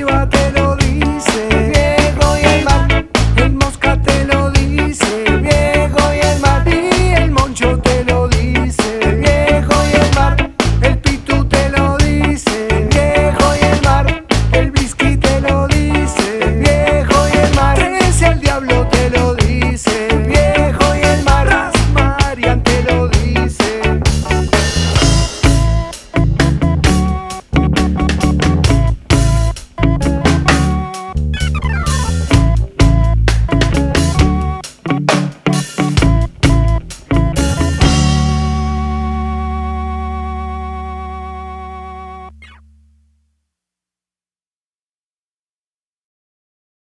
you're tener